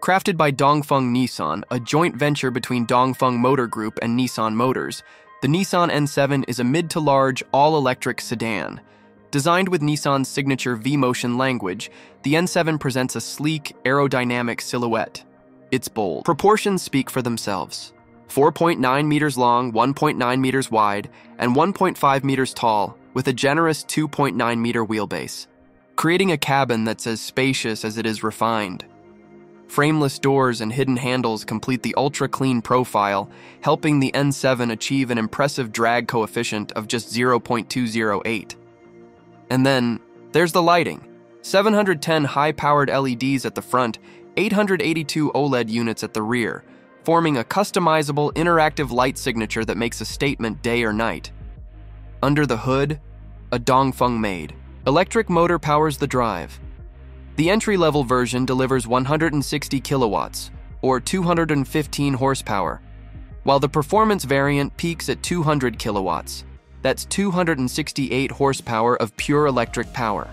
Crafted by Dongfeng Nissan, a joint venture between Dongfeng Motor Group and Nissan Motors, the Nissan N7 is a mid to large, all electric sedan. Designed with Nissan's signature V Motion language, the N7 presents a sleek, aerodynamic silhouette. It's bold. Proportions speak for themselves 4.9 meters long, 1.9 meters wide, and 1.5 meters tall, with a generous 2.9 meter wheelbase, creating a cabin that's as spacious as it is refined. Frameless doors and hidden handles complete the ultra clean profile, helping the N7 achieve an impressive drag coefficient of just 0.208. And then, there's the lighting 710 high powered LEDs at the front, 882 OLED units at the rear, forming a customizable interactive light signature that makes a statement day or night. Under the hood, a Dongfeng made. Electric motor powers the drive, the entry-level version delivers 160 kilowatts, or 215 horsepower, while the performance variant peaks at 200 kilowatts. That's 268 horsepower of pure electric power.